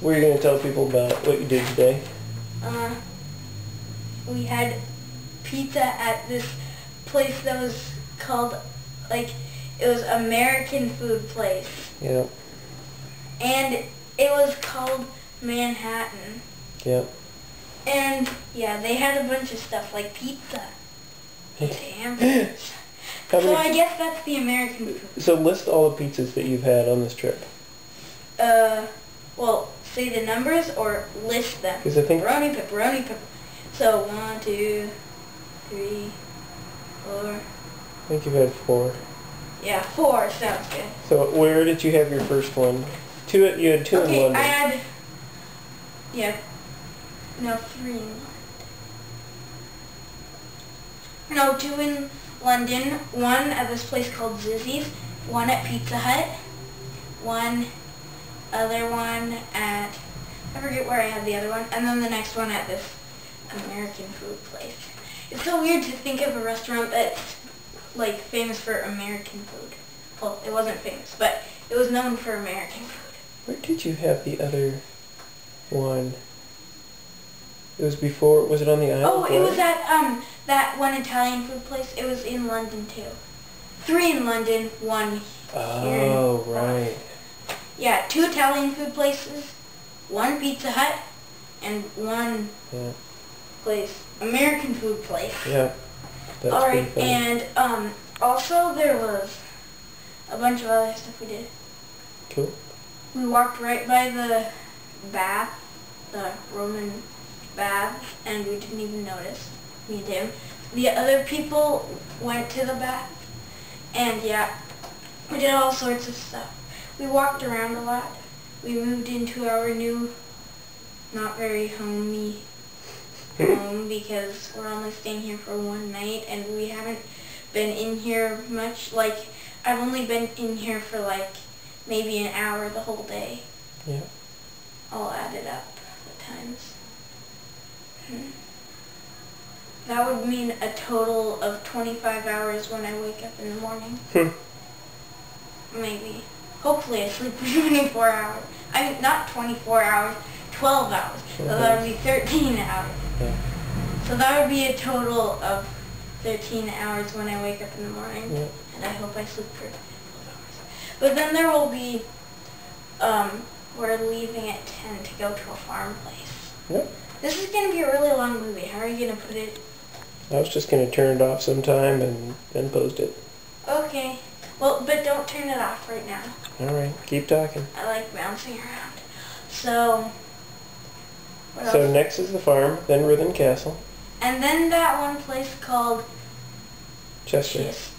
What are you going to tell people about what you did today? Uh, we had pizza at this place that was called, like, it was American food place. Yeah, And it was called Manhattan. yeah. And, yeah, they had a bunch of stuff like pizza. How So I guess that's the American food. So list all the pizzas that you've had on this trip. Uh, well, say the numbers or list them. 'Cause I think- Pepperoni, pepperoni, pepperoni. So, one, two, three, four. I think you've had four. Yeah, four sounds good. So where did you have your first one? Two. You had two in okay, London. I had, yeah, no, three in London. No, two in London, one at this place called Zizzi's, one at Pizza Hut, one other one at, I forget where I had the other one, and then the next one at this American food place. It's so weird to think of a restaurant that's like famous for American food. Well, it wasn't famous, but it was known for American food. Where did you have the other one? It was before. Was it on the island? Oh, it was at um that one Italian food place. It was in London too. Three in London, one here. Oh, right. Yeah, two Italian food places, one Pizza Hut, and one Yeah. place American food place. Yeah. That's All right, and um also there was a bunch of other stuff we did. Cool. We walked right by the bath, the Roman baths, and we didn't even notice. Me and him. The other people went to the bath, and yeah, we did all sorts of stuff. We walked around a lot. We moved into our new, not very homey home because we're only staying here for one night, and we haven't been in here much. Like, I've only been in here for like maybe an hour the whole day. Yeah. All added up at times. Hmm. That would mean a total of 25 hours when I wake up in the morning. Hmm. Maybe. Hopefully I sleep for 24 hours. I mean, not 24 hours, 12 hours. So that would be 13 hours. Yeah. So that would be a total of 13 hours when I wake up in the morning. Yeah. And I hope I sleep for 12 hours. But then there will be, um, we're leaving at 10 to go to a farm place. Yep. This is going to be a really long movie. How are you going to put it? I was just gonna turn it off sometime and then post it. Okay. Well, but don't turn it off right now. All right. Keep talking. I like bouncing around. So, So else? next is the farm, then Ruthin Castle, And then that one place called Chester. Chester.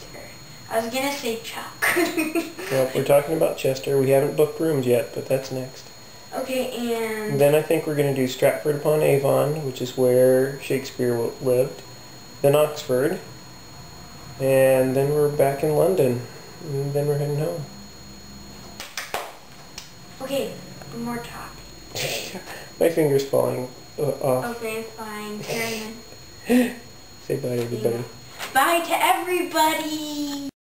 I was going to say Chuck. Well, we're talking about Chester. We haven't booked rooms yet, but that's next. okay, and... Then I think we're going to do Stratford upon Avon, which is where Shakespeare lived. Then Oxford. And then we're back in London. And then we're heading home. Okay, more talk. My finger's falling uh, off. Okay, fine. Say bye everybody. Bye to everybody.